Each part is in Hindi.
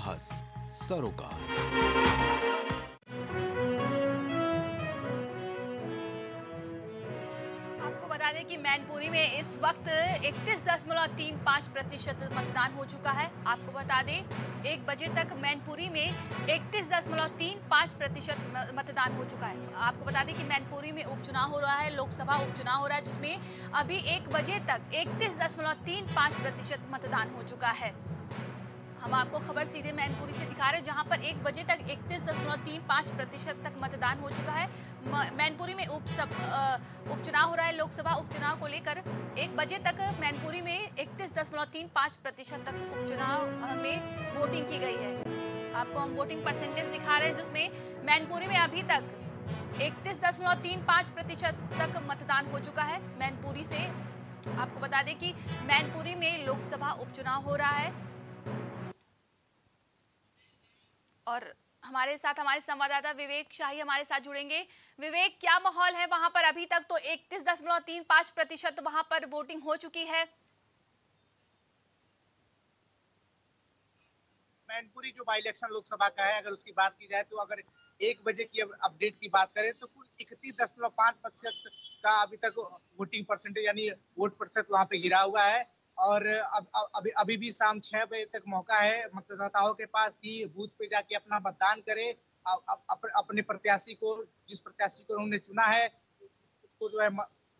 साहस, सरोकार। आपको बता दें कि मैनपुरी में इस वक्त इकतीस दशमलव तीन पाँच प्रतिशत मतदान हो चुका है। आपको बता दें, एक बजे तक मैनपुरी में इकतीस दशमलव तीन पाँच प्रतिशत मतदान हो चुका है। आपको बता दें कि मैनपुरी में उपचुनाव हो रहा है, लोकसभा उपचुनाव हो रहा है, जिसमें अभी एक बजे तक इकतीस दशमलव तीन पाँच प्रतिशत मतदान हो चुका है। हम आपको खबर सीधे मैनपुरी से दिखा रहे हैं, जहाँ पर एक बजे तक इकतीस दशमलव तीन पाँच प्रतिशत तक मतदान हो चुका है। मैनपुरी में उप सब उपचुनाव हो रहा है, लोकसभा उपचुनाव को लेकर। एक बजे तक मैनपुरी में इकतीस दशमलव तीन पाँच प्रतिशत तक उपचुनाव में वोटिंग की गई है। आपको हम वोटिंग परसेंटेज दिखा रहे हैं, जिसमें मैनपुरी में अभी तक इकतीस दशमलव तीन पाँच प्रतिशत तक मतदान हो चुका है। मैनपुरी से आपको बता दें कि मैनपुरी में लोकसभा उपचुनाव हो रहा है। और हमारे साथ, हमारे संवाददाता विवेक शाही हमारे साथ जुड़ेंगे। विवेक, क्या माहौल है वहाँ पर अभी तक? तो इकतीस दशमलव तीन पाँच प्रतिशत वहाँ पर वोटिंग हो चुकी है। मैनपुरी जो बाई इलेक्शन लोकसभा का है, अगर उसकी बात की जाए तो अगर एक बजे की अपडेट की बात करें तो कुल इकतीस दशमलव पाँच प्रतिशत का अभी तक वोटिंग परसेंटेज यानी वोट प्रतिशत वहाँ पे गिरा हुआ है। और अब अभी अभी भी शाम छह बजे तक मौका है मतदाताओं के पास कि बूथ पे जाके अपना मतदान करे। अ- अ- अप- अपने प्रत्याशी को, जिस प्रत्याशी को उन्होंने चुना है उसको जो है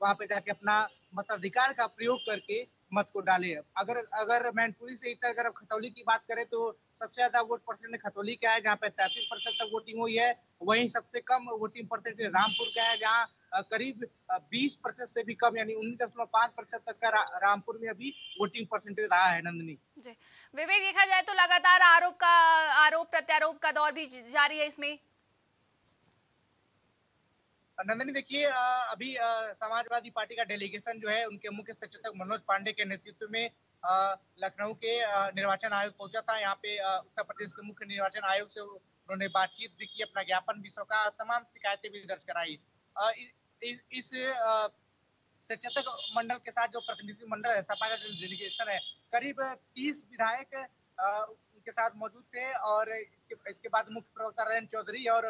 वहाँ पे जाके अपना मताधिकार का प्रयोग करके मत को डाले। अगर अगर मैनपुरी से इतना अगर खतौली की बात करें तो सबसे ज़्यादा वोट परसेंट खतौली का है जहाँ पे तैतीस परसेंट तक वोटिंग हुई है। वहीं सबसे कम वोटिंग परसेंट रामपुर का है जहाँ करीब बीस प्रतिशत से भी कम यानी उन्नीस दशमलव पाँच प्रतिशत तक का रा, रामपुर में अभी वोटिंग परसेंटेज रहा है नंदनी। जी। विवेक देखा जाए तो लगातार आरोप का आरोप प्रत्यारोप का दौर भी जारी है इसमें। नंदनी, देखिए अभी समाजवादी पार्टी का डेलीगेशन जो है, उनके मुख्य सचेतक मनोज पांडे के नेतृत्व में लखनऊ के निर्वाचन आयोग पहुँचा था। यहाँ पे उत्तर प्रदेश के मुख्य निर्वाचन आयोग से उन्होंने बातचीत भी की, अपना ज्ञापन भी सौंपा, तमाम शिकायतें भी दर्ज कराई। इस सचेतक मंडल के साथ जो प्रतिनिधि मंडल है, सपा का जो डेलीगेशन है, करीब तीस विधायक उनके साथ मौजूद थे और इसके इसके बाद मुख्य प्रवक्ता रैन चौधरी और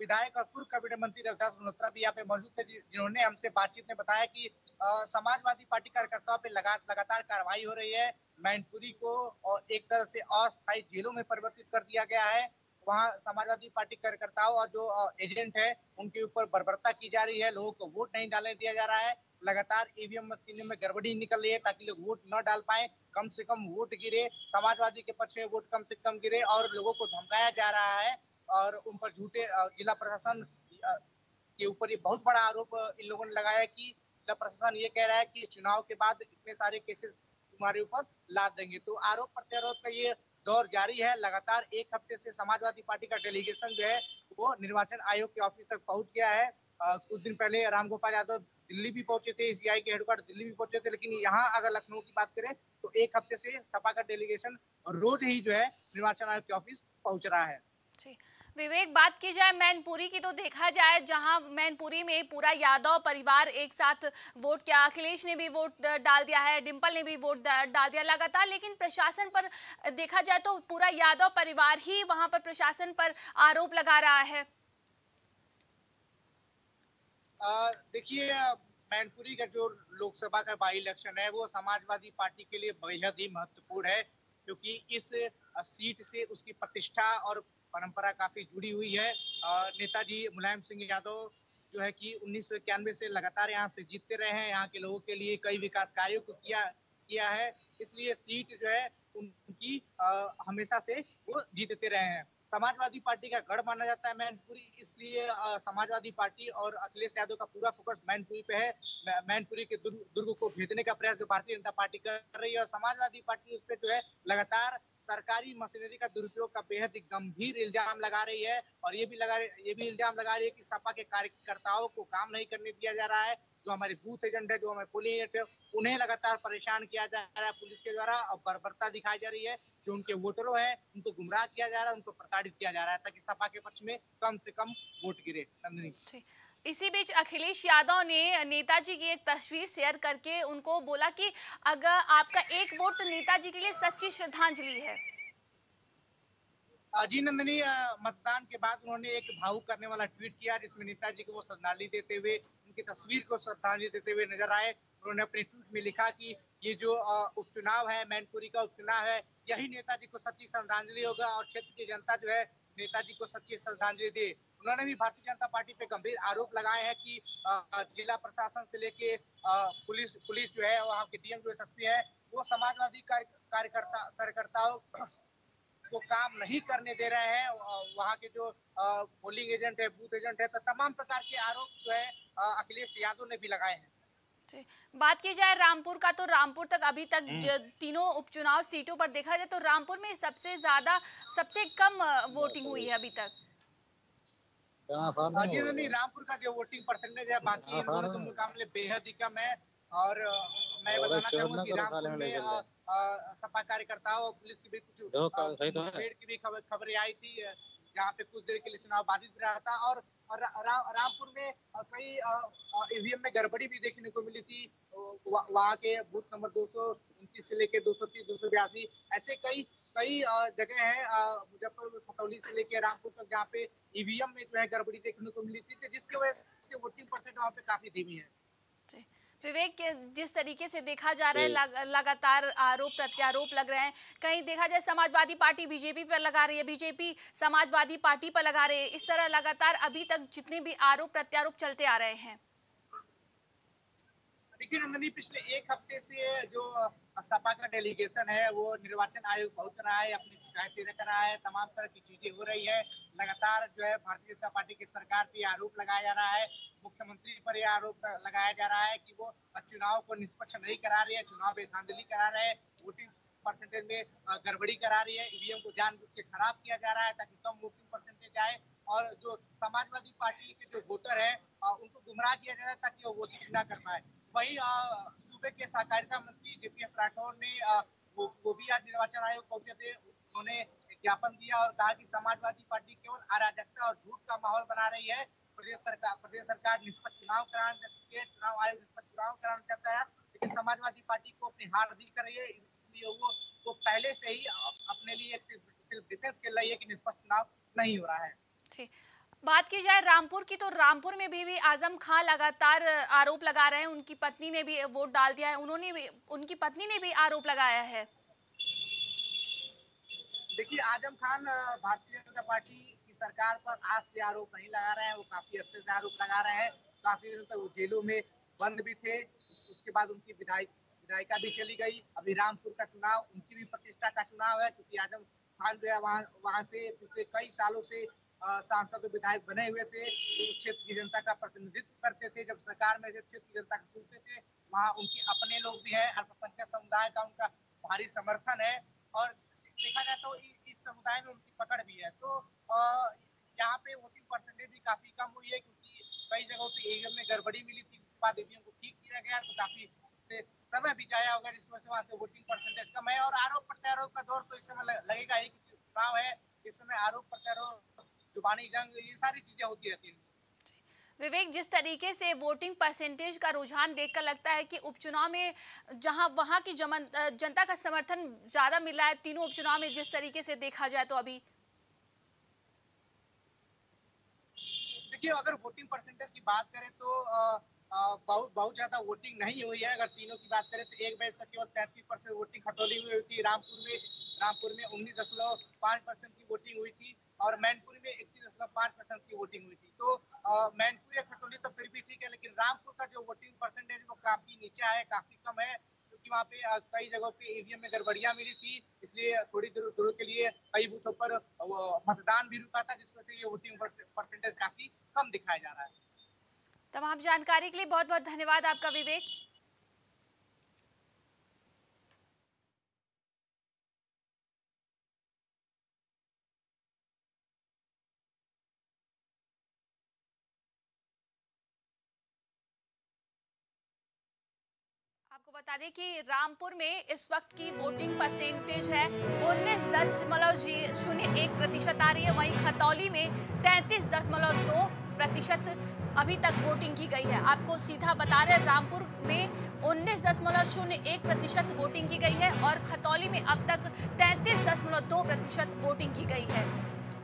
विधायक और पूर्व कैबिनेट मंत्री रविदास मल्होत्रा भी यहाँ पे मौजूद थे जिन्होंने हमसे बातचीत में बताया कि समाजवादी पार्टी कार्यकर्ताओं पे लगा, लगातार कार्रवाई हो रही है। मैनपुरी को और एक तरह से अस्थायी जेलों में परिवर्तित कर दिया गया है। वहाँ समाजवादी पार्टी कार्यकर्ताओं और जो एजेंट है, उनके ऊपर बर्बरता की जा रही है। लोगों को वोट नहीं डालने दिया जा रहा है। लगातार ईवीएम मशीनों में गड़बड़ी निकल रही है ताकि लोग वोट न डाल पाए, कम से कम वोट गिरे, समाजवादी के पक्ष में वोट कम से कम गिरे और लोगों को धमकाया जा रहा है और उन पर झूठे जिला प्रशासन के ऊपर ये बहुत बड़ा आरोप इन लोगों ने लगाया कि जिला प्रशासन ये कह रहा है कि चुनाव के बाद इतने सारे केसेस तुम्हारे ऊपर लाद देंगे। तो आरोप प्रत्यारोप का ये दौर जारी है। लगातार एक हफ़्ते से समाजवादी पार्टी का डेलीगेशन जो है, वो निर्वाचन आयोग के ऑफ़िस तक पहुँच गया है। कुछ दिन पहले रामगोपाल यादव दिल्ली भी पहुँचे थे सीआई के हेडक्वार्टर दिल्ली भी पहुँचे थे, लेकिन यहाँ अगर लखनऊ की बात करें तो एक हफ़्ते से सपा का डेलीगेशन रोज ही जो है निर्वाचन आयोग के ऑफ़िस पहुँच रहा है। जी, विवेक, बात की जाए मैनपुरी की तो देखा जाए जहाँ मैनपुरी में पूरा यादव परिवार एक साथ वोट किया, अखिलेश ने भी वोट डाल दिया है डिम्पल ने भी वोट डाल दिया लगातार, लेकिन प्रशासन पर देखा जाए तो पूरा यादव परिवार ही वहाँ पर प्रशासन पर आरोप लगा रहा है। देखिए मैनपुरी का जो लोकसभा का बाई इलेक्शन है वो समाजवादी पार्टी के लिए बेहद ही महत्वपूर्ण है क्योंकि इस सीट से उसकी प्रतिष्ठा और परंपरा काफ़ी जुड़ी हुई है। नेताजी मुलायम सिंह यादव जो है कि उन्नीस सौ इक्यानवे से लगातार यहाँ से जीतते रहे हैं यहाँ के लोगों के लिए कई विकास कार्यों को किया किया है इसलिए सीट जो है उनकी अ, हमेशा से वो जीतते रहे हैं। समाजवादी पार्टी का गढ़ माना जाता है मैनपुरी, इसलिए समाजवादी पार्टी और अखिलेश यादव का पूरा फोकस मैनपुरी पे है। मैनपुरी के दुर्ग दुर्ग को भेजने का प्रयास जो भारतीय जनता पार्टी कर रही है और समाजवादी पार्टी उस पर जो है लगातार सरकारी मशीनरी का दुरुपयोग का बेहद गंभीर इल्ज़ाम लगा रही है और ये भी लगा, ये भी इल्ज़ाम लगा रही है कि सपा के कार्यकर्ताओं को काम नहीं करने दिया जा रहा है। जो हमारे बूथ एजेंट है जो हमारे पोलिंग एजेंट है उन्हें लगातार परेशान किया जा रहा है पुलिस के द्वारा। और बर्बरता दिखाई जा रही है। जो उनके वोटरों है उनको गुमराह किया जा रहा है उनको प्रताड़ित किया जा रहा है ताकि सपा के पक्ष में कम से कम वोट गिरे। नंदिनी। इसी बीच अखिलेश यादव ने नेताजी की एक तस्वीर शेयर करके उनको बोला कि अगर आपका एक वोट नेताजी के लिए सच्ची श्रद्धांजलि है। जी नंदनी मतदान के बाद उन्होंने एक भावुक करने वाला ट्वीट किया जिसमें नेताजी को वो श्रद्धांजलि देते हुए उनकी तस्वीर को श्रद्धांजलि देते हुए नज़र आए। उन्होंने अपने ट्वीट में लिखा कि ये जो उपचुनाव है, मैनपुरी का उपचुनाव है, यही नेताजी को सच्ची श्रद्धांजलि होगा और क्षेत्र की जनता जो है नेताजी को सच्ची श्रद्धांजलि दे। उन्होंने भी भारतीय जनता पार्टी पे गंभीर आरोप लगाए हैं कि जिला प्रशासन से लेके पुलिस पुलिस जो है, वहाँ के डीएम जो एस है, वो समाजवादी कार्यकर्ता, कार्यकर्ताओं को काम नहीं करने दे रहे हैं वहाँ के जो पोलिंग एजेंट है बूथ एजेंट है तो तमाम प्रकार के आरोप जो है अखिलेश यादव ने भी लगाए हैं। बात की जाए रामपुर का तो रामपुर तक अभी तक हम्म। तीनों उपचुनाव सीटों पर देखा जाए तो रामपुर में सबसे ज़्यादा सबसे कम वोटिंग हुई है अभी तक। जी नहीं रामपुर का जो वोटिंग परसेंटेज है बाकी के मुकाबले बेहद ही कम है और मैं बताना चाहूँगा कि रामपुर में सपा कार्यकर्ताओं और पुलिस की भी कुछ तो की भी खबरें आई थी जहाँ पे कुछ देर के लिए चुनाव बाधित भी रहा था और रा, रामपुर में कई ईवीएम में गड़बड़ी भी देखने को मिली थी। वहाँ के बूथ नंबर दो सौ उनतीस से लेके दो सौ तीस दो सौ बयासी ऐसे कई कई जगह है मुजफ्फरपुर खतौली से लेके रामपुर तक जहाँ पे ईवीएम में जो है गड़बड़ी देखने को मिली थी जिसकी वजह से वोटिंग परसेंट वहाँ पे काफ़ी धीमी है। विवेक जिस तरीके से देखा जा रहा है लग, लगातार आरोप प्रत्यारोप लग रहे हैं। कहीं देखा जाए समाजवादी पार्टी बीजेपी पर लगा रही है। बीजेपी समाजवादी पार्टी पर लगा रही है। इस तरह लगातार अभी तक जितने भी आरोप प्रत्यारोप चलते आ रहे हैं। देखिए नंदनी पिछले एक हफ़्ते से जो सपा का डेलीगेशन है वो निर्वाचन आयोग पहुँच रहा है अपनी शिकायतें रख रहा है तमाम तरह की चीज़ें हो रही है। लगातार जो है भारतीय जनता पार्टी की सरकार पे आरोप लगाया जा रहा है। मुख्यमंत्री पर यह आरोप लगाया जा रहा है कि वो चुनाव को निष्पक्ष नहीं करा रही है चुनाव में धांधली करा रहे हैं वोटिंग परसेंटेज में गड़बड़ी करा रही है ईवीएम को जानबूझ के खराब किया जा रहा है ताकि कम वोटिंग परसेंटेज आए और जो समाजवादी पार्टी के जो वोटर है उनको गुमराह किया जा रहा है ताकि वो वोटिंग न कर पाए। वही सूबे के सहकारिता मंत्री जेपीएस राठौर ने वो, वो भी आज निर्वाचन आयोग पहुँचे थे। उन्होंने ज्ञापन दिया और कहा कि समाजवादी पार्टी केवल अराजकता और झूठ का माहौल बना रही है। प्रदेश सरकार प्रदेश सरकार निष्पक्ष चुनाव कराने के चुनाव आयोग निष्पक्ष चुनाव कराना चाहता है। लेकिन समाजवादी पार्टी को अपनी हार दी कर रही है इसलिए वो वो पहले से ही अपने लिए एक सिर्फ़ डिफेंस के लिए कि निष्पक्ष चुनाव नहीं हो रहा है। बात की जाए रामपुर की तो रामपुर में भी, भी आज़म खान लगातार आरोप लगा रहे हैं। उनकी पत्नी ने भी वोट डाल दिया है। उन्होंने भी उनकी पत्नी ने भी आरोप लगाया है। देखिए आज़म खान भारतीय जनता पार्टी की सरकार पर आज से आरोप नहीं लगा रहे हैं। वो काफ़ी अरसे से आरोप लगा रहे हैं। काफ़ी दिनों तक वो जेलों में बंद भी थे। उसके बाद उनकी विधायक, विधायिका भी चली गई। अभी रामपुर का चुनाव, उनकी भी प्रतिष्ठा का चुनाव है, क्योंकि आज़म खान जो है, वहाँ वहाँ से पिछले कई सालों से सांसद विधायक बने हुए थे। वो क्षेत्र की जनता का प्रतिनिधित्व करते थे। जब सरकार में क्षेत्र की जनता को सुनते थे, वहाँ उनके अपने लोग भी हैं। अल्पसंख्यक समुदाय का उनका भारी समर्थन है। और देखा जाए तो इस समुदाय में उनकी पकड़ भी है। तो यहाँ पे वोटिंग परसेंटेज भी काफ़ी कम हुई है क्योंकि कई जगहों पे ईवीएम में गड़बड़ी मिली थी, उसके बाद ईवीएम को ठीक किया गया तो काफ़ी समय भी जाया होगा, जिसकी वजह से वहाँ से वोटिंग परसेंटेज कम है। और आरोप प्रत्यारोप का दौर तो इस समय लगेगा ही क्योंकि चुनाव है, इस समय आरोप प्रत्यारोप, जुबानी जंग, ये सारी चीज़ें होती रहती है। विवेक, जिस तरीके से वोटिंग परसेंटेज का रुझान देखकर लगता है कि उपचुनाव में जहाँ वहाँ की जनता का समर्थन ज़्यादा मिल रहा है, तीनों उपचुनाव में जिस तरीके से देखा जाए तो अभी। देखिए, अगर वोटिंग परसेंटेज की बात करें तो बहुत बहुत ज़्यादा वोटिंग नहीं हुई है। अगर तीनों की बात करें तो एक बजे तक केवल तैतीस परसेंट वोटिंग खटौली हुई थी। रामपुर में रामपुर में उन्नीस दशमलव परसेंट की वोटिंग हुई थी और मैनपुरी पाँच परसेंट की वोटिंग हुई थी। तो मैनपुरी या खतौली तो फिर भी ठीक है, लेकिन रामपुर का जो वोटिंग परसेंटेज वो काफ़ी नीचे है, काफ़ी कम है, क्योंकि वहाँ पे कई जगहों पे ईवीएम में गड़बड़ियाँ मिली थी, इसलिए थोड़ी देर, दूर के लिए कई बूथों पर मतदान भी रुका था जिस वजह से ये वोटिंग परसेंटेज काफ़ी कम दिखाया जा रहा है। तमाम जानकारी के लिए बहुत बहुत धन्यवाद आपका, विवेक। बता दें कि रामपुर में इस वक्त की वोटिंग परसेंटेज है उन्नीस दशमलव शून्य एक प्रतिशत आ रही है। वहीं खतौली में तैतीस दशमलव दो प्रतिशत अभी तक वोटिंग की गई है। आपको सीधा बता रहे रामपुर में उन्नीस दशमलव शून्य एक प्रतिशत वोटिंग की गई है और खतौली में अब तक तैतीस दशमलव दो प्रतिशत वोटिंग की गई है।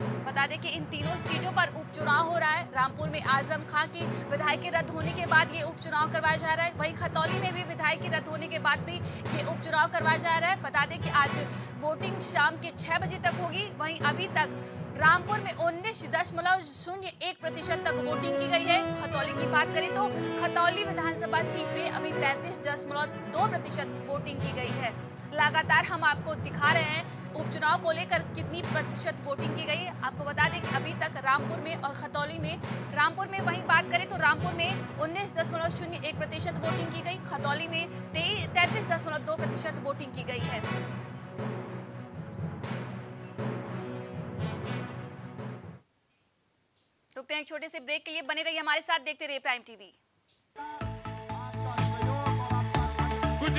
बता दें कि इन तीनों सीटों पर उपचुनाव हो रहा है। रामपुर में आज़म खां की विधायकी रद्द होने के बाद ये उपचुनाव करवाया जा रहा है। वहीं खतौली में भी विधायकी रद्द होने के बाद भी ये उपचुनाव करवाया जा रहा है। बता दें कि आज वोटिंग शाम के छह बजे तक होगी। वहीं अभी तक रामपुर में उन्नीस दशमलव शून्य एक प्रतिशत तक वोटिंग की गई है। खतौली की बात करें तो खतौली विधानसभा सीट पे अभी तैतीस दशमलव दो प्रतिशत वोटिंग की गई है। लगातार हम आपको दिखा रहे हैं, उपचुनाव को लेकर कितनी प्रतिशत वोटिंग की गई। आपको बता दें कि अभी तक रामपुर में और खतौली में, रामपुर में वही बात करें तो रामपुर में उन्नीस दशमलव शून्य एक प्रतिशत वोटिंग की गई, खतौली में तैतीस दशमलव दो प्रतिशत वोटिंग की गई है। रुकते हैं एक छोटे से ब्रेक के लिए, बने रहिए हमारे साथ, देखते रहिए प्राइम टीवी कुछ